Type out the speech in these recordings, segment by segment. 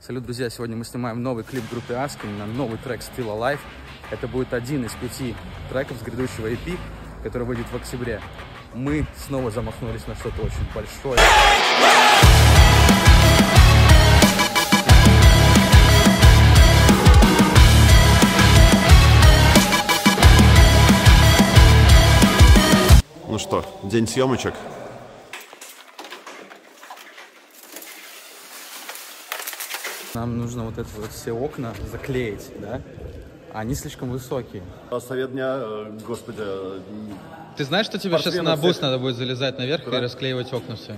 Салют, друзья! Сегодня мы снимаем новый клип группы Askin на новый трек Still Alive. Это будет один из пяти треков с грядущего EP, который выйдет в октябре. Мы снова замахнулись на что-то очень большое. Ну что, день съемочек. Нам нужно вот это вот все окна заклеить, да? Они слишком высокие. А Совет дня, э, господи, Ты знаешь, что тебе сейчас на бус всех. надо будет залезать наверх Куда? и расклеивать окна все?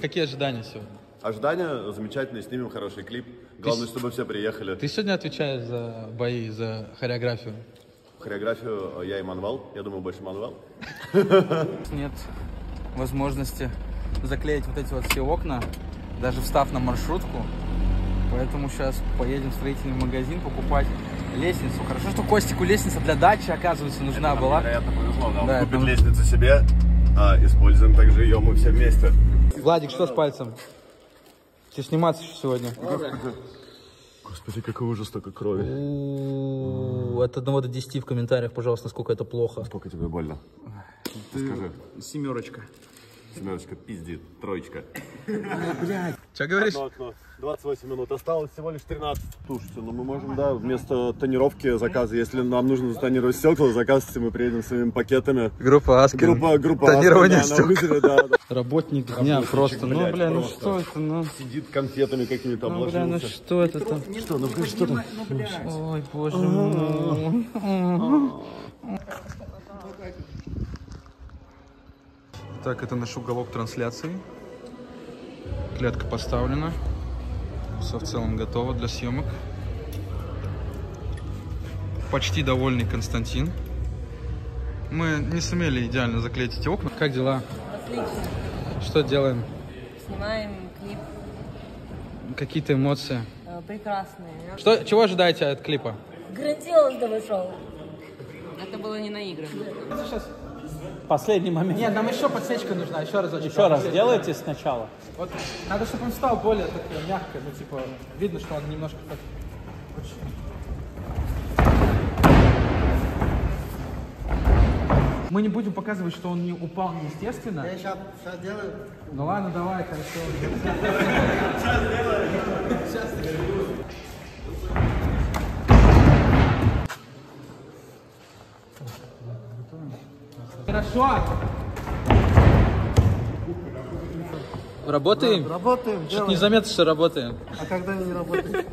Какие ожидания сегодня? ожидания замечательные, снимем хороший клип. Главное, чтобы все приехали. Ты сегодня отвечаешь за бои, за хореографию? Хореографию э, я и Манвал. Я думаю, больше Манвал. Нет возможности заклеить вот эти вот все окна, даже встав на маршрутку. Поэтому сейчас поедем в строительный магазин покупать лестницу. Хорошо, что Костику лестница для дачи, оказывается, нужна была. Вероятно, повезло. Да, он Да, купит это- лестницу себе, а используем также ее мы все вместе. Владик, что с пальцем? Тебе сниматься еще сегодня? Господи, какой ужас, столько крови. У, От 1 до 10 в комментариях, пожалуйста, насколько это плохо. Сколько тебе больно? Скажи. Семерочка. Семерочка, пиздит, троечка. Что говоришь? Одно окно. 28 минут. Осталось всего лишь 13. Слушайте, ну мы можем, да, вместо тонировки заказа, если нам нужно затонировать стекла, заказывайте, мы приедем своими пакетами. Группа Аскин. Группа, группа Тонирование Аскин, стекол. вызове, да, да. Работник дня просто. Ну, блядь, бля, ну что это, ну? Сидит конфетами какими-то Ну, бля, ну обложился. что это там? Что, ну что там? Ой, боже мой. Так, это наш уголок трансляции. Клетка поставлена. Все в целом готово для съемок. Почти довольный Константин. Мы не сумели идеально заклеить эти окна. Как дела? Отлично. Что делаем? Снимаем клип. Какие-то эмоции? Э, Прекрасные. Что, чего ожидаете от клипа? Грандиозного шоу. Это было не наиграно. Последний момент. Нет, нам еще подсечка нужна, еще разочек. Еще раз делайте сначала. Вот надо, чтобы он стал более такой мягкой, ну типа видно, что он немножко так. Мы не будем показывать, что он не упал неестественно. Я сейчас, делаю. Ну ладно, давай, хорошо. Хорошо. Работаем? Работаем, Что-то незаметно, что работаем. а когда не работаем?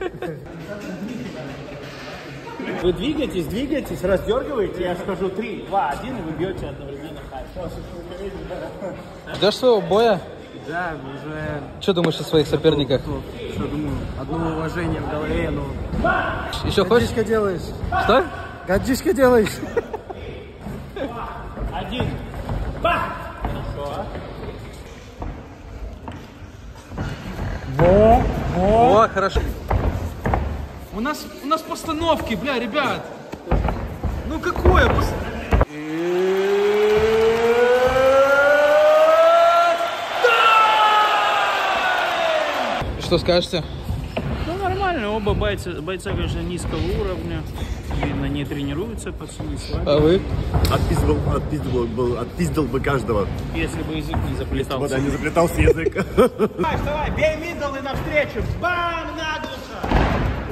Вы двигаетесь, двигаетесь, раздергиваете, я скажу 3, 2, 1, и вы бьете одновременно хай. Ждешь своего боя? Да, уже, Что думаешь о своих соперниках? что думаю, одно уважение в голове, ну. Еще хочешь? Гадишка делаешь, Что? гадишка делаешь. Один. Ба! О, хорошо. У нас, у нас постановки, бля, ребят. Ну какое? пос- Что скажете? Ну, нормально, оба бойца, бойца, конечно, низкого уровня. Видно, не тренируются, пацаны слабые. А вы? Отпиздил, отпиздил, был, отпиздил бы каждого. Если бы язык не заплетался. Вот не заплетался язык. Давай, вставай, бей мидл и навстречу. Бам, наглухо.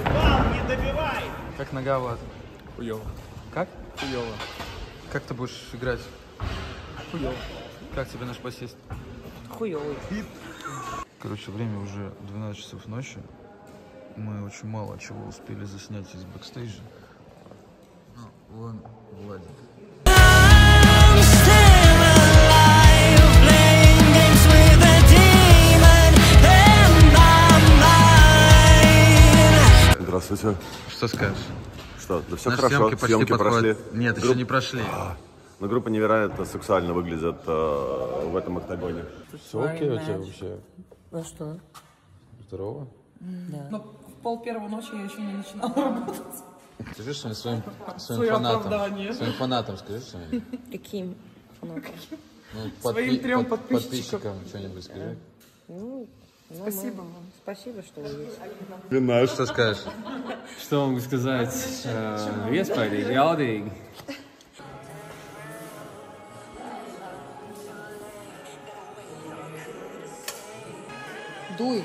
Бам, не добивай. Как нога, Влад? Хуёво. Как? Хуёво. Как ты будешь играть? Хуёво. Как тебе наш басист? Хуёвый. Короче, время уже 12 часов ночи. Мы очень мало чего успели заснять из бэкстейджа. My mind. Здравствуйте. Что скажешь? Что, да все Наши хорошо, съемки почти съемки подходят. прошли. Нет, еще Групп- не прошли. Но группа невероятно сексуально выглядит э, в этом октагоне. Все окей у тебя вообще? Ну что? Здорово. Но в пол первого ночи я еще не начинала работать. Скажи что-нибудь своим, своим Своё фанатам. оправдание. Своим фанатам скажи что-нибудь. Каким фанатом? Ну, Своим трём подписчикам. подписчикам что-нибудь скажи. Ну, Спасибо вам. Спасибо, что вы есть. Вина. Что скажешь? Что могу сказать? Iespējīgi, jaudīgi. Дуй.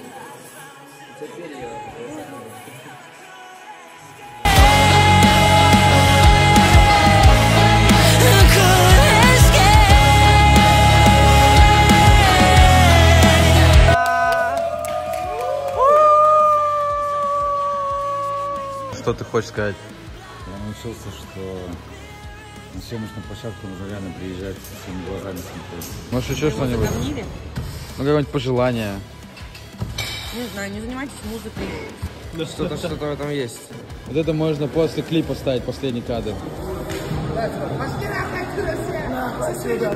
Что ты хочешь сказать? Я научился, что на съемочную площадку нужно реально приезжать со своими глазами смотреть. Может, еще что-нибудь? Ну, какое-нибудь пожелание. Не знаю, не занимайтесь музыкой. Что-то, что-то в этом есть. Вот это можно после клипа ставить, последний кадр. Спасибо.